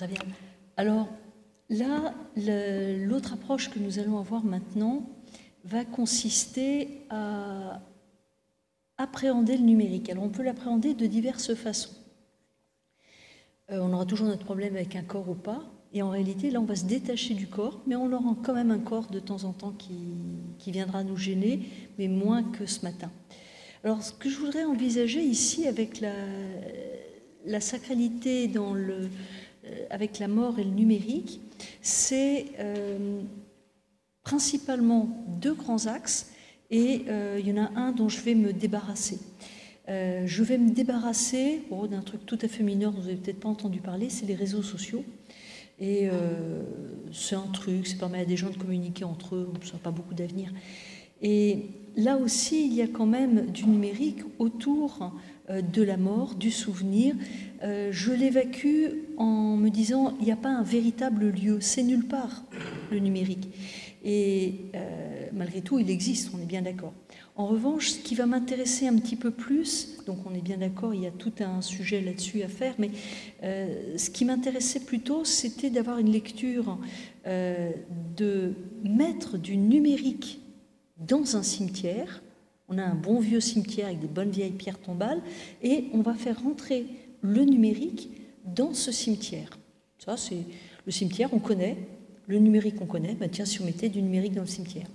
Très bien. Alors là, l'autre approche que nous allons avoir maintenant va consister à appréhender le numérique. Alors on peut l'appréhender de diverses façons. Euh, on aura toujours notre problème avec un corps ou pas. Et en réalité, là, on va se détacher du corps, mais on aura quand même un corps de temps en temps qui, viendra nous gêner, mais moins que ce matin. Alors, ce que je voudrais envisager ici avec la, sacralité dans le, avec la mort et le numérique, c'est euh, principalement deux grands axes, et il y en a un dont je vais me débarrasser. Euh, je vais me débarrasser oh, d'un truc tout à fait mineur dont vous n'avez peut-être pas entendu parler, c'est les réseaux sociaux. Et euh, c'est un truc, ça permet à des gens de communiquer entre eux, ça n'a pas beaucoup d'avenir. Et là aussi, il y a quand même du numérique autour euh, de la mort, du souvenir. Je l'évacue en me disant, il n'y a pas un véritable lieu, c'est nulle part le numérique. Et malgré tout, il existe, on est bien d'accord. En revanche, ce qui va m'intéresser un petit peu plus, donc on est bien d'accord, il y a tout un sujet là-dessus à faire, mais euh, ce qui m'intéressait plutôt, c'était d'avoir une lecture euh, de mettre du numérique dans un cimetière. On a un bon vieux cimetière avec des bonnes vieilles pierres tombales, et on va faire rentrer le numérique dans ce cimetière. Ça, c'est le cimetière, on connaît, le numérique, on connaît. Ben tiens, si on mettait du numérique dans le cimetière.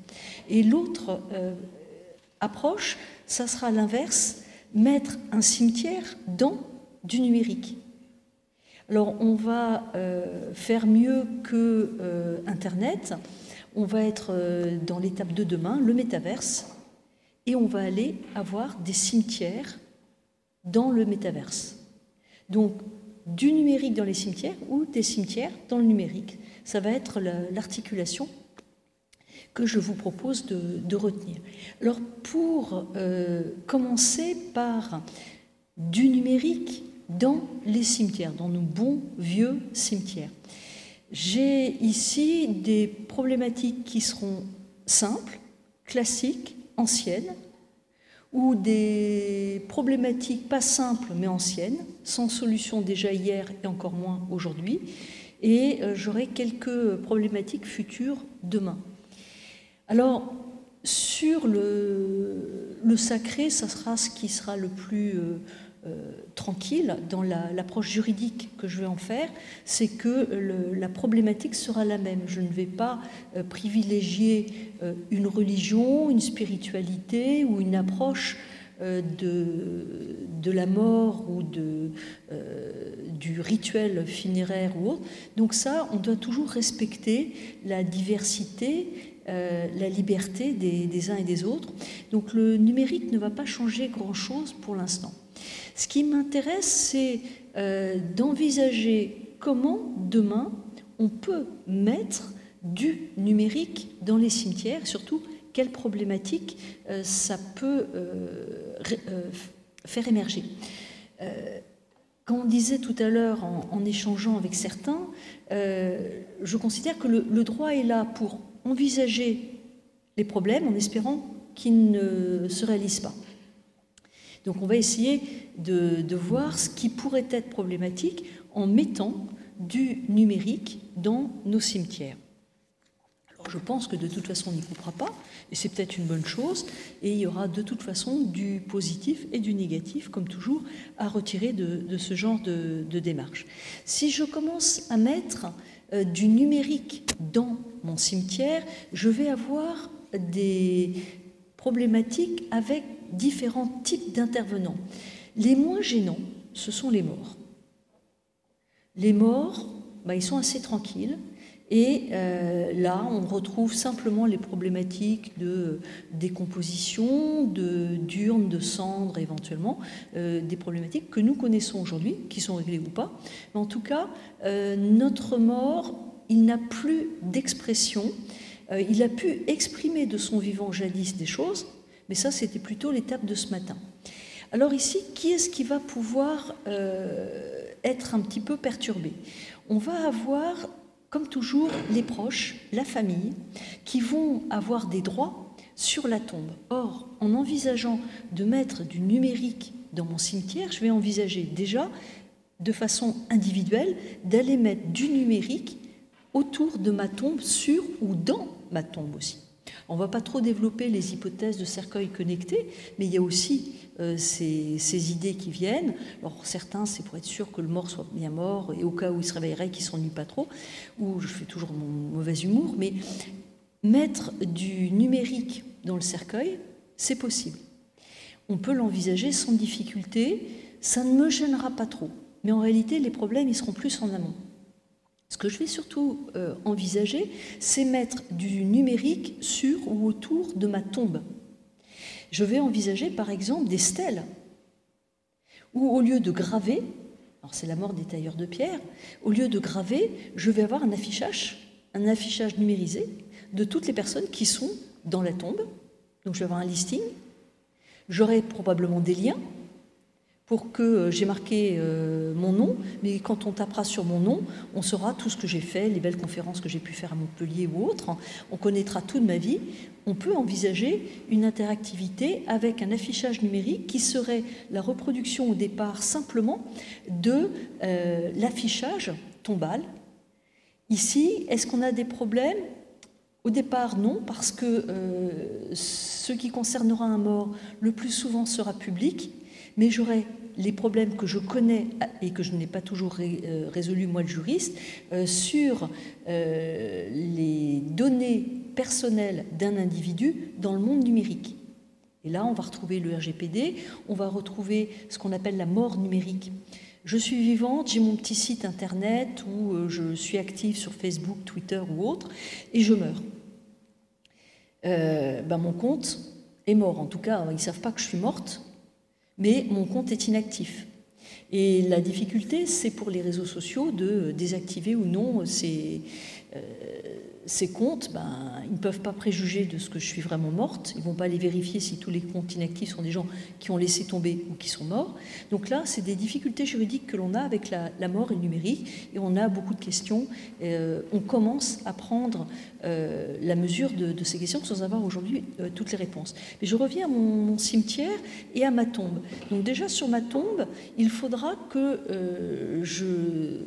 Et l'autre euh, approche, ça sera l'inverse, mettre un cimetière dans du numérique. Alors on va euh, faire mieux que euh, Internet, on va être dans l'étape de demain, le métaverse, et on va aller avoir des cimetières dans le métaverse. Donc du numérique dans les cimetières ou des cimetières dans le numérique. Ça va être l'articulation que je vous propose de, retenir. Alors pour euh, commencer par du numérique dans les cimetières, dans nos bons vieux cimetières. J'ai ici des problématiques qui seront simples, classiques, anciennes, ou des problématiques pas simples mais anciennes, sans solution déjà hier et encore moins aujourd'hui, et euh, j'aurai quelques problématiques futures demain. Alors, sur le, sacré, ça sera ce qui sera le plus euh, euh, tranquille dans l'approche juridique que je vais en faire, c'est que la problématique sera la même. Je ne vais pas euh, privilégier une religion, une spiritualité ou une approche de, la mort ou du rituel funéraire ou autre. Donc ça, on doit toujours respecter la diversité euh, la liberté des, uns et des autres. Donc le numérique ne va pas changer grand-chose pour l'instant. Ce qui m'intéresse, c'est euh, d'envisager comment demain on peut mettre du numérique dans les cimetières, surtout quelles problématiques euh, ça peut faire émerger. Quand on disait tout à l'heure en, échangeant avec certains, je considère que le droit est là pour envisager les problèmes en espérant qu'ils ne se réalisent pas. Donc on va essayer de, voir ce qui pourrait être problématique en mettant du numérique dans nos cimetières. Je pense que de toute façon on n'y coupera pas, et c'est peut-être une bonne chose, et il y aura de toute façon du positif et du négatif, comme toujours, à retirer de, ce genre de, de démarche. Si je commence à mettre euh, du numérique dans mon cimetière, je vais avoir des problématiques avec différents types d'intervenants. Les moins gênants, ce sont les morts. Les morts, bah, ils sont assez tranquilles. Et euh, là, on retrouve simplement les problématiques de décomposition, de d'urnes, de cendres éventuellement, euh, des problématiques que nous connaissons aujourd'hui, qui sont réglées ou pas. Mais en tout cas, euh, notre mort, il n'a plus d'expression. il a pu exprimer de son vivant jadis des choses, mais ça, c'était plutôt l'étape de ce matin. Alors ici, qui est-ce qui va pouvoir être un petit peu perturbé? On va avoir comme toujours, les proches, la famille, qui vont avoir des droits sur la tombe. Or, en envisageant de mettre du numérique dans mon cimetière, je vais envisager déjà de façon individuelle, d'aller mettre du numérique autour de ma tombe, sur ou dans ma tombe aussi. On ne va pas trop développer les hypothèses de cercueil connecté, mais il y a aussi euh, ces, idées qui viennent. Alors certains, c'est pour être sûr que le mort soit bien mort, et au cas où il se réveillerait, qu'il ne s'ennuie pas trop, ou je fais toujours mon mauvais humour, mais mettre du numérique dans le cercueil, c'est possible. On peut l'envisager sans difficulté, ça ne me gênera pas trop, mais en réalité, les problèmes, ils seront plus en amont. Ce que je vais surtout euh, envisager, c'est mettre du numérique sur ou autour de ma tombe. Je vais envisager par exemple des stèles, où au lieu de graver, alors c'est la mort des tailleurs de pierre, au lieu de graver, je vais avoir un affichage, un affichage numérisé de toutes les personnes qui sont dans la tombe. Donc je vais avoir un listing, j'aurai probablement des liens pour que euh, j'ai marqué euh, mon nom, mais quand on tapera sur mon nom, on saura tout ce que j'ai fait, les belles conférences que j'ai pu faire à Montpellier ou autre. On connaîtra tout de ma vie. On peut envisager une interactivité avec un affichage numérique qui serait la reproduction au départ simplement de euh, l'affichage tombal. Ici, est-ce qu'on a des problèmes? Au départ, non, parce que ce qui concernera un mort, le plus souvent sera public, mais j'aurai les problèmes que je connais et que je n'ai pas toujours euh, résolus, moi le juriste, euh, sur euh, les données personnelles d'un individu dans le monde numérique. Et là, on va retrouver le RGPD, on va retrouver ce qu'on appelle la mort numérique. Je suis vivante, j'ai mon petit site internet où je suis active sur Facebook, Twitter ou autre, et je meurs. ben mon compte est mort. En tout cas, ils ne savent pas que je suis morte, mais mon compte est inactif. Et la difficulté, c'est pour les réseaux sociaux de désactiver ou non ces, euh, ces comptes, ben, ils ne peuvent pas préjuger de ce que je suis vraiment morte. Ils ne vont pas aller vérifier si tous les comptes inactifs sont des gens qui ont laissé tomber ou qui sont morts. Donc là, c'est des difficultés juridiques que l'on a avec la, mort et le numérique. Et on a beaucoup de questions. Euh, on commence à prendre euh, la mesure de, ces questions sans avoir aujourd'hui euh, toutes les réponses. Mais je reviens à mon, mon, cimetière et à ma tombe. Donc déjà, sur ma tombe, il faudra que je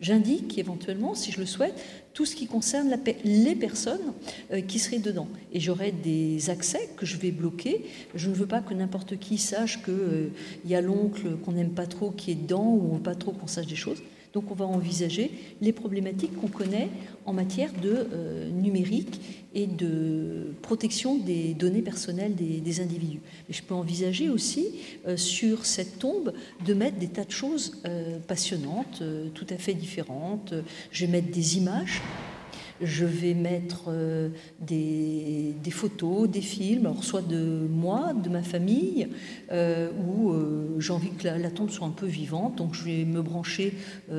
j'indique éventuellement, si je le souhaite, tout ce qui concerne les personnes euh, qui seraient dedans. Et j'aurai des accès que je vais bloquer. Je ne veux pas que n'importe qui sache qu'il euh, y a l'oncle qu'on n'aime pas trop qui est dedans ou on veut pas trop qu'on sache des choses. Donc on va envisager les problématiques qu'on connaît en matière de euh, numérique et de protection des données personnelles des, individus. Mais je peux envisager aussi euh, sur cette tombe de mettre des tas de choses euh, passionnantes, tout à fait différentes. Je vais mettre des images je vais mettre euh, des, photos, des films, soit de moi, de ma famille, euh, ou euh, j'ai envie que la, tombe soit un peu vivante, donc je vais me brancher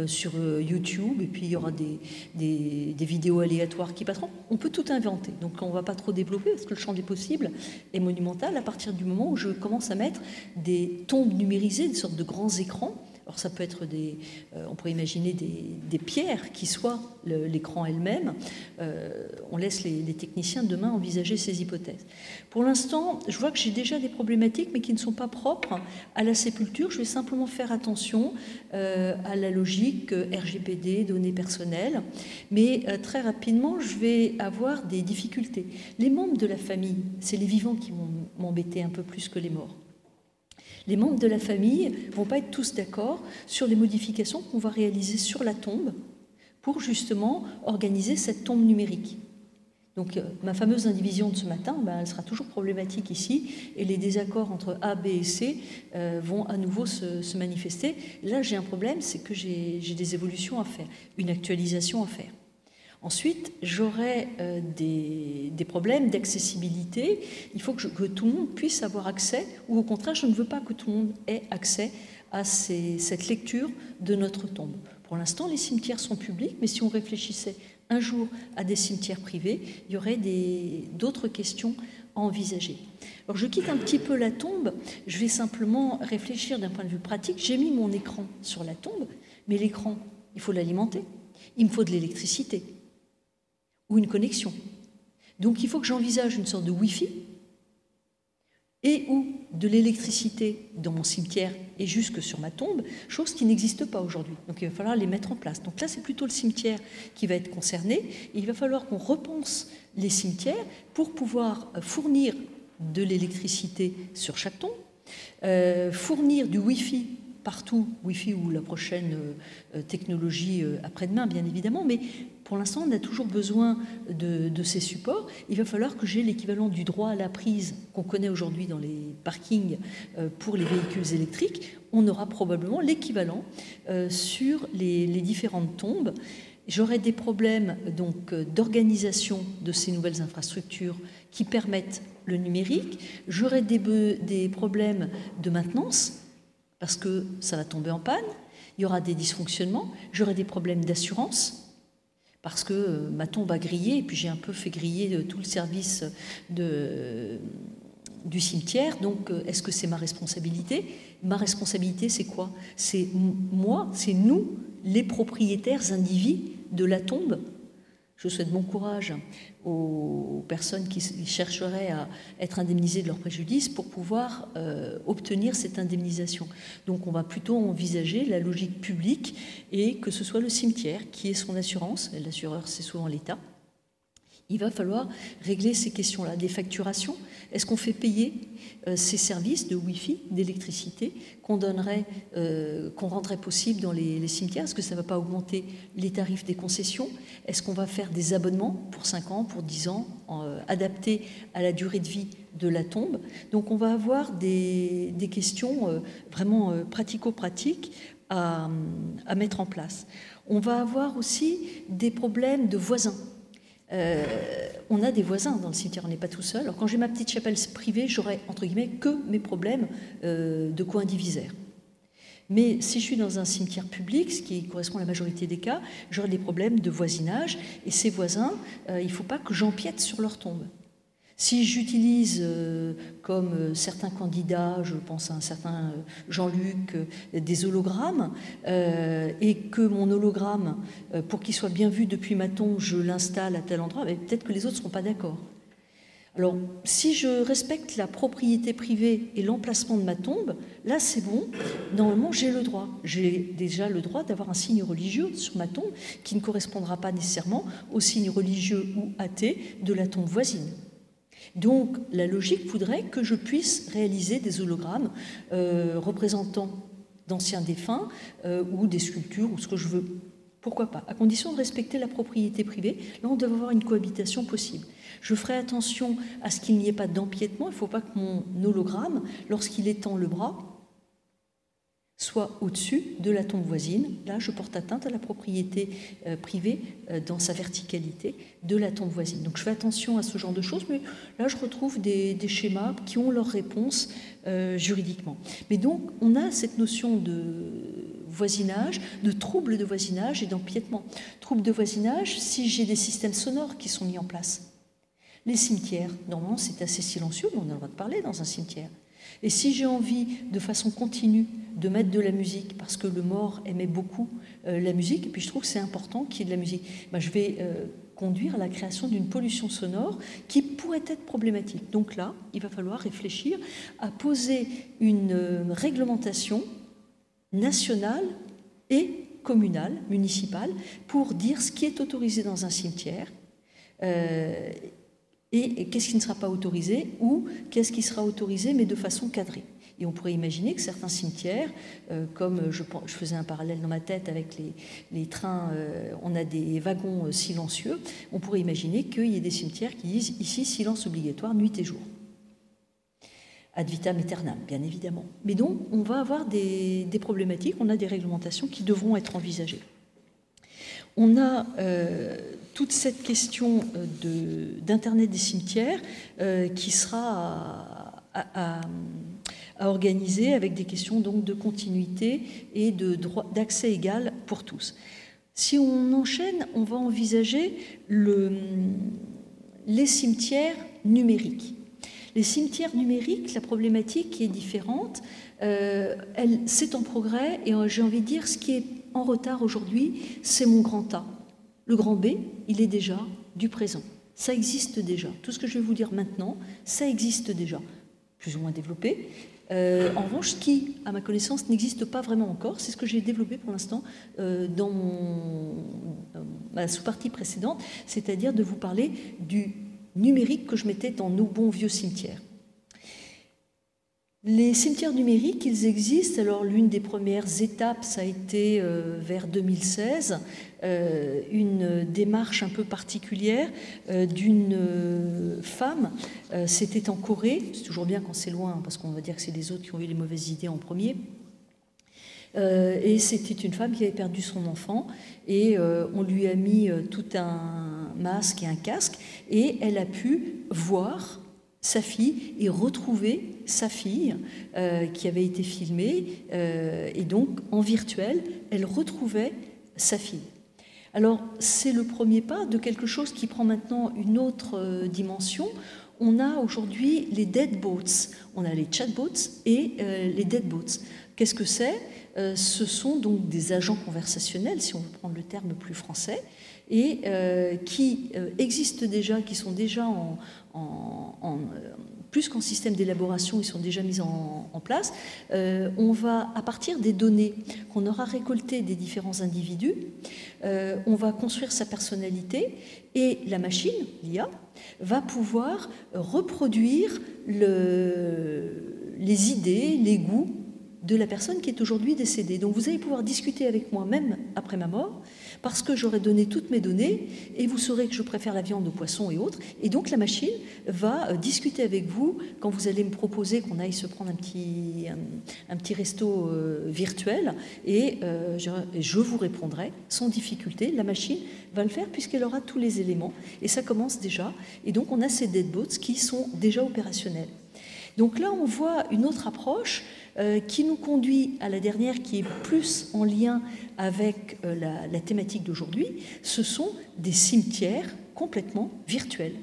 sur YouTube, et puis il y aura des, des, vidéos aléatoires qui passeront. On peut tout inventer, donc on ne va pas trop développer, parce que le champ des possibles est monumental à partir du moment où je commence à mettre des tombes numérisées, des sortes de grands écrans, alors ça peut être des, euh, on pourrait imaginer des, pierres qui soient l'écran elle-même. Euh, on laisse les, techniciens demain envisager ces hypothèses. Pour l'instant, je vois que j'ai déjà des problématiques, mais qui ne sont pas propres à la sépulture. Je vais simplement faire attention euh, à la logique RGPD, données personnelles, mais très rapidement, je vais avoir des difficultés. Les membres de la famille, c'est les vivants qui vont m'embêter un peu plus que les morts les membres de la famille ne vont pas être tous d'accord sur les modifications qu'on va réaliser sur la tombe pour justement organiser cette tombe numérique. Donc euh, ma fameuse indivision de ce matin, ben, elle sera toujours problématique ici, et les désaccords entre A, B et C euh, vont à nouveau se manifester. Là, j'ai un problème, c'est que j'ai des évolutions à faire, une actualisation à faire. Ensuite, j'aurai euh, des, problèmes d'accessibilité. Il faut que, tout le monde puisse avoir accès, ou au contraire, je ne veux pas que tout le monde ait accès à cette lecture de notre tombe. Pour l'instant, les cimetières sont publics, mais si on réfléchissait un jour à des cimetières privés, il y aurait d'autres questions à envisager. Alors je quitte un petit peu la tombe, je vais simplement réfléchir d'un point de vue pratique. J'ai mis mon écran sur la tombe, mais l'écran, il faut l'alimenter, il me faut de l'électricité ou une connexion. Donc il faut que j'envisage une sorte de Wi-Fi et ou de l'électricité dans mon cimetière et jusque sur ma tombe, chose qui n'existe pas aujourd'hui. Donc il va falloir les mettre en place. Donc là, c'est plutôt le cimetière qui va être concerné. il va falloir qu'on repense les cimetières pour pouvoir fournir de l'électricité sur chaque tombe, euh, fournir du Wi-Fi partout, Wi-Fi ou la prochaine euh, technologie euh, après-demain, bien évidemment, mais pour l'instant, on a toujours besoin de, ces supports. Il va falloir que j'ai l'équivalent du droit à la prise qu'on connaît aujourd'hui dans les parkings euh, pour les véhicules électriques. On aura probablement l'équivalent euh, sur les, différentes tombes. J'aurai des problèmes donc d'organisation de ces nouvelles infrastructures qui permettent le numérique. J'aurai des problèmes de maintenance parce que ça va tomber en panne. Il y aura des dysfonctionnements. J'aurai des problèmes d'assurance parce que euh, ma tombe a grillé, et puis j'ai un peu fait griller euh, tout le service du cimetière. Donc, euh, est-ce que c'est ma responsabilité? Ma responsabilité, c'est quoi? C'est moi, c'est nous, les propriétaires individus de la tombe je souhaite bon courage aux personnes qui chercheraient à être indemnisées de leur préjudice pour pouvoir euh, obtenir cette indemnisation. Donc on va plutôt envisager la logique publique et que ce soit le cimetière qui ait son assurance, l'assureur c'est souvent l'État, il va falloir régler ces questions-là. Des facturations, est-ce qu'on fait payer euh, ces services de Wi-Fi, d'électricité, qu'on euh, rendrait possible dans les, cimetières? Est-ce que ça ne va pas augmenter les tarifs des concessions? Est-ce qu'on va faire des abonnements pour 5 ans, pour 10 ans, euh, adaptés à la durée de vie de la tombe? Donc on va avoir des, questions vraiment pratico-pratiques à mettre en place. On va avoir aussi des problèmes de voisins. Euh, on a des voisins dans le cimetière, on n'est pas tout seul. Alors quand j'ai ma petite chapelle privée, j'aurai entre guillemets que mes problèmes euh, de coins divisaires. Mais si je suis dans un cimetière public, ce qui correspond à la majorité des cas, j'aurai des problèmes de voisinage. Et ces voisins, euh, il ne faut pas que j'empiète sur leur tombe. Si j'utilise, euh, comme euh, certains candidats, je pense à un certain euh, Jean-Luc, des hologrammes, et que mon hologramme, pour qu'il soit bien vu depuis ma tombe, je l'installe à tel endroit, ben, peut-être que les autres ne seront pas d'accord. Alors, si je respecte la propriété privée et l'emplacement de ma tombe, là c'est bon, normalement j'ai le droit. J'ai déjà le droit d'avoir un signe religieux sur ma tombe qui ne correspondra pas nécessairement au signe religieux ou athée de la tombe voisine. Donc la logique voudrait que je puisse réaliser des hologrammes euh, représentant d'anciens défunts euh, ou des sculptures ou ce que je veux. Pourquoi pas? À condition de respecter la propriété privée, là on doit avoir une cohabitation possible. Je ferai attention à ce qu'il n'y ait pas d'empiètement. Il ne faut pas que mon hologramme, lorsqu'il étend le bras, soit au-dessus de la tombe voisine. Là, je porte atteinte à la propriété euh, privée euh, dans sa verticalité de la tombe voisine. Donc je fais attention à ce genre de choses, mais là, je retrouve des, schémas qui ont leur réponse euh, juridiquement. Mais donc, on a cette notion de voisinage, de trouble de voisinage et d'empiètement. Trouble de voisinage, si j'ai des systèmes sonores qui sont mis en place. Les cimetières, normalement, c'est assez silencieux, mais on a le droit de parler dans un cimetière. Et si j'ai envie, de façon continue, de mettre de la musique, parce que le mort aimait beaucoup euh, la musique, et puis je trouve que c'est important qu'il y ait de la musique, ben, je vais euh, conduire à la création d'une pollution sonore qui pourrait être problématique. Donc là, il va falloir réfléchir à poser une euh, réglementation nationale et communale, municipale, pour dire ce qui est autorisé dans un cimetière et qu'est-ce qui ne sera pas autorisé ou qu'est-ce qui sera autorisé mais de façon cadrée. Et on pourrait imaginer que certains cimetières, euh, comme je, faisais un parallèle dans ma tête avec les, trains, euh, on a des wagons euh, silencieux, on pourrait imaginer qu'il y ait des cimetières qui disent ici silence obligatoire nuit et jour. Ad vitam aeternam, bien évidemment. Mais donc, on va avoir des problématiques, on a des réglementations qui devront être envisagées. On a toute cette question d'Internet des cimetières qui sera à, organiser avec des questions donc de continuité et d'accès égal pour tous. Si on enchaîne, on va envisager le, les cimetières numériques. Les cimetières numériques, la problématique est différente. c'est en progrès et j'ai envie de dire ce qui est en retard aujourd'hui, c'est mon grand A. Le grand B, il est déjà du présent. Ça existe déjà. Tout ce que je vais vous dire maintenant, ça existe déjà. plus ou moins développé. Euh, en revanche, ce qui, à ma connaissance, n'existe pas vraiment encore, c'est ce que j'ai développé pour l'instant euh, dans ma sous-partie précédente, c'est-à-dire de vous parler du numérique que je mettais dans nos bons vieux cimetières. Les cimetières numériques, ils existent. Alors l'une des premières étapes, ça a été euh, vers 2016, euh, une démarche un peu particulière euh, d'une femme. C'était en Corée. C'est toujours bien quand c'est loin, parce qu'on va dire que c'est les autres qui ont eu les mauvaises idées en premier. et c'était une femme qui avait perdu son enfant et on lui a mis tout un masque et un casque et elle a pu voir sa fille et retrouver sa fille euh, qui avait été filmée. Euh, et donc, en virtuel, elle retrouvait sa fille. Alors, c'est le premier pas de quelque chose qui prend maintenant une autre euh, dimension. On a aujourd'hui les dead boats, on a les chatbots et les dead boats. Qu'est-ce que c'est? Ce sont donc des agents conversationnels, si on veut prendre le terme plus français, et qui existent déjà, qui sont déjà euh, plus qu'en système d'élaboration, ils sont déjà mis en, place. Euh, on va, à partir des données qu'on aura récoltées des différents individus, euh, on va construire sa personnalité et la machine, l'IA, va pouvoir reproduire le, les idées, les goûts de la personne qui est aujourd'hui décédée. Donc vous allez pouvoir discuter avec moi même après ma mort parce que j'aurai donné toutes mes données et vous saurez que je préfère la viande au poisson et autres. Et donc la machine va euh, discuter avec vous quand vous allez me proposer qu'on aille se prendre un petit, un, petit resto euh, virtuel et euh, je, vous répondrai sans difficulté. La machine va le faire puisqu'elle aura tous les éléments et ça commence déjà. Et donc on a ces deadbots qui sont déjà opérationnels. Donc là, on voit une autre approche euh, qui nous conduit à la dernière qui est plus en lien avec euh, la, thématique d'aujourd'hui, ce sont des cimetières complètement virtuels.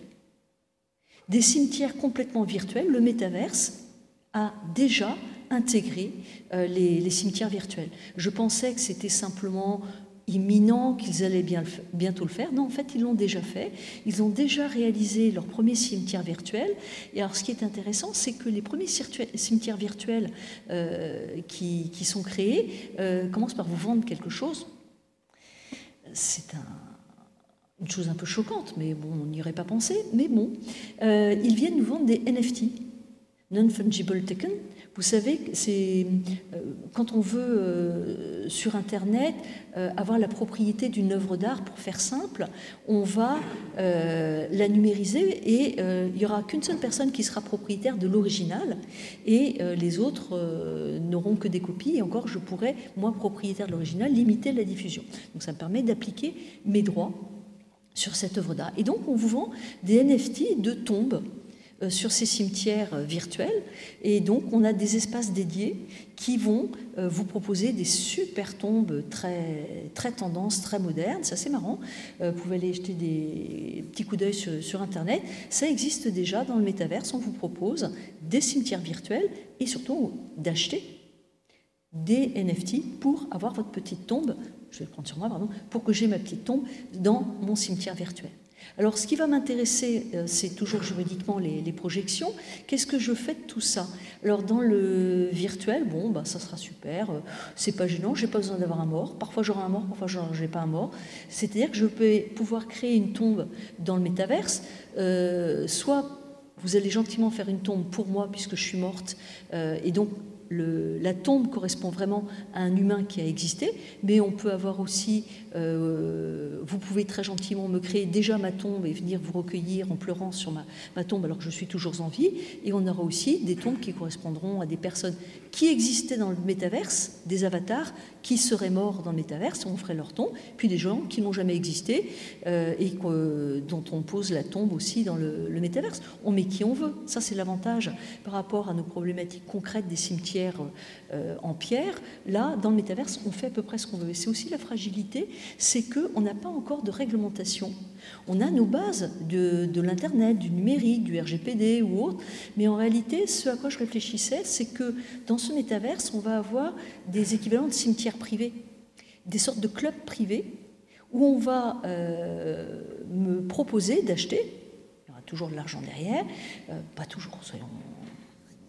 Des cimetières complètement virtuels, le métaverse a déjà intégré euh, les, cimetières virtuels. Je pensais que c'était simplement imminent qu'ils allaient bien, bientôt le faire. Non, en fait, ils l'ont déjà fait. Ils ont déjà réalisé leur premier cimetière virtuel. Et alors, ce qui est intéressant, c'est que les premiers cimetières virtuels euh, qui, sont créés euh, commencent par vous vendre quelque chose. C'est une chose un peu choquante, mais bon, on n'y aurait pas pensé. Mais bon, euh, ils viennent nous vendre des NFT, non-fungible token, vous savez, c'est quand on veut sur Internet euh, avoir la propriété d'une œuvre d'art, pour faire simple, on va la numériser et il n'y aura qu'une seule personne qui sera propriétaire de l'original et les autres n'auront que des copies. Et encore, je pourrais, moi, propriétaire de l'original, limiter la diffusion. Donc ça me permet d'appliquer mes droits sur cette œuvre d'art. Et donc on vous vend des NFT de tombes euh, sur ces cimetières euh, virtuels. Et donc, on a des espaces dédiés qui vont euh, vous proposer des super tombes très, très tendances, très modernes. C'est assez marrant. Vous pouvez aller jeter des petits coups d'œil sur, Internet. Ça existe déjà dans le métaverse. On vous propose des cimetières virtuels et surtout d'acheter des NFT pour avoir votre petite tombe, je vais le prendre sur moi, pardon, pour que j'ai ma petite tombe dans mon cimetière virtuel. Alors, ce qui va m'intéresser, euh, c'est toujours juridiquement les, projections. Qu'est-ce que je fais de tout ça? Alors, dans le virtuel, bon, bah, ça sera super. Euh, c'est pas gênant. J'ai pas besoin d'avoir un mort. Parfois, j'aurai un mort. Parfois, n'ai pas un mort. C'est-à-dire que je peux pouvoir créer une tombe dans le métaverse. Euh, soit vous allez gentiment faire une tombe pour moi puisque je suis morte, et donc la tombe correspond vraiment à un humain qui a existé, mais on peut avoir aussi, euh, vous pouvez très gentiment me créer déjà ma tombe et venir vous recueillir en pleurant sur ma, tombe alors que je suis toujours en vie, et on aura aussi des tombes qui correspondront à des personnes qui existaient dans le métaverse, des avatars qui seraient morts dans le métaverse, on ferait leur tombe, puis des gens qui n'ont jamais existé euh, et dont on pose la tombe aussi dans le, le métaverse. On met qui on veut, ça c'est l'avantage par rapport à nos problématiques concrètes des cimetières euh, en pierre. Là, dans le métaverse, on fait à peu près ce qu'on veut. Et c'est aussi la fragilité, c'est qu'on n'a pas encore de réglementation. On a nos bases de, l'Internet, du numérique, du RGPD ou autre, mais en réalité, ce à quoi je réfléchissais, c'est que dans ce métaverse, on va avoir des équivalents de cimetières privés, des sortes de clubs privés, où on va euh, me proposer d'acheter, il y aura toujours de l'argent derrière, euh, pas toujours, soyons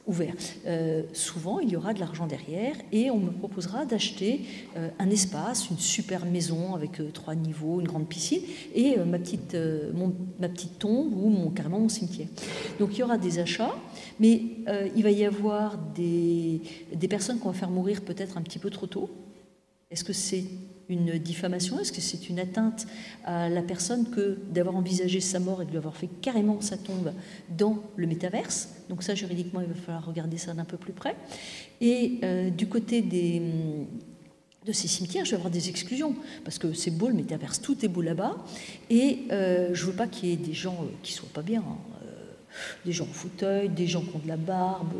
ouvert. Euh, souvent, il y aura de l'argent derrière et on me proposera d'acheter euh, un espace, une super maison avec euh, trois niveaux, une grande piscine et ma, petite, ma petite tombe ou mon, carrément mon cimetière. Donc il y aura des achats, mais il va y avoir des, des personnes qu'on va faire mourir peut-être un petit peu trop tôt. Est-ce que c'est une diffamation Est-ce que c'est une atteinte à la personne que d'avoir envisagé sa mort et de lui avoir fait carrément sa tombe dans le métaverse? Donc ça, juridiquement, il va falloir regarder ça d'un peu plus près. Et euh, du côté des, de ces cimetières, je vais avoir des exclusions, parce que c'est beau le métaverse, tout est beau là-bas, et euh, je ne veux pas qu'il y ait des gens euh, qui ne soient pas bien. Hein des gens en fauteuil, des gens qui ont de la barbe,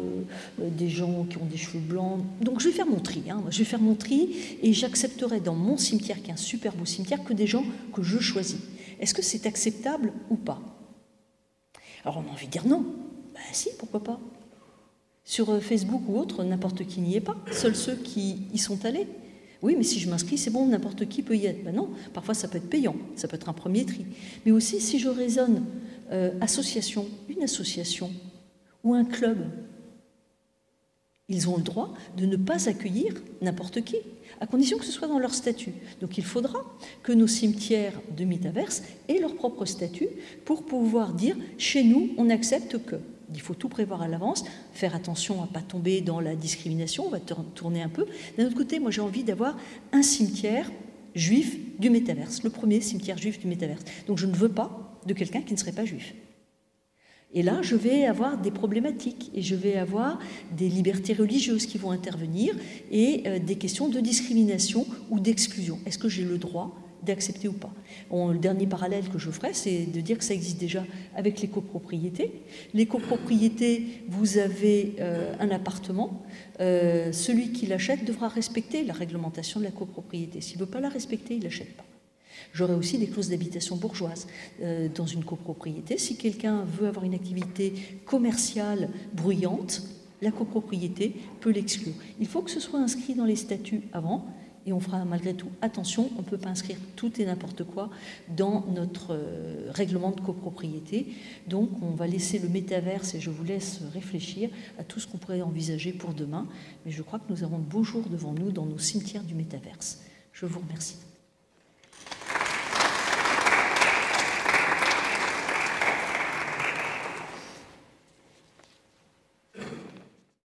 euh, des gens qui ont des cheveux blancs. Donc je vais faire mon tri, hein. je vais faire mon tri et j'accepterai dans mon cimetière, qui est un super beau cimetière, que des gens que je choisis. Est-ce que c'est acceptable ou pas? Alors on a envie de dire non. Ben si, pourquoi pas Sur euh, Facebook ou autre, n'importe qui n'y est pas, seuls ceux qui y sont allés. Oui, mais si je m'inscris, c'est bon, n'importe qui peut y être. Ben non, parfois ça peut être payant, ça peut être un premier tri. Mais aussi, si je raisonne euh, association, une association ou un club, ils ont le droit de ne pas accueillir n'importe qui, à condition que ce soit dans leur statut. Donc il faudra que nos cimetières de métaverse aient leur propre statut pour pouvoir dire chez nous, on n'accepte que. Il faut tout prévoir à l'avance, faire attention à ne pas tomber dans la discrimination, on va tourner un peu. D'un autre côté, moi j'ai envie d'avoir un cimetière juif du métaverse, le premier cimetière juif du métaverse. Donc je ne veux pas de quelqu'un qui ne serait pas juif. Et là, je vais avoir des problématiques et je vais avoir des libertés religieuses qui vont intervenir et euh, des questions de discrimination ou d'exclusion. Est-ce que j'ai le droit d'accepter ou pas? Le dernier parallèle que je ferai, c'est de dire que ça existe déjà avec les copropriétés. Les copropriétés, vous avez euh, un appartement, euh, celui qui l'achète devra respecter la réglementation de la copropriété. S'il ne veut pas la respecter, il ne l'achète pas. J'aurai aussi des clauses d'habitation bourgeoise euh, dans une copropriété. Si quelqu'un veut avoir une activité commerciale bruyante, la copropriété peut l'exclure. Il faut que ce soit inscrit dans les statuts avant, et on fera malgré tout attention, on ne peut pas inscrire tout et n'importe quoi dans notre euh, règlement de copropriété. Donc on va laisser le métaverse et je vous laisse réfléchir à tout ce qu'on pourrait envisager pour demain. Mais je crois que nous avons de beaux jours devant nous dans nos cimetières du métaverse. Je vous remercie.